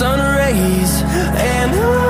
sun rays and I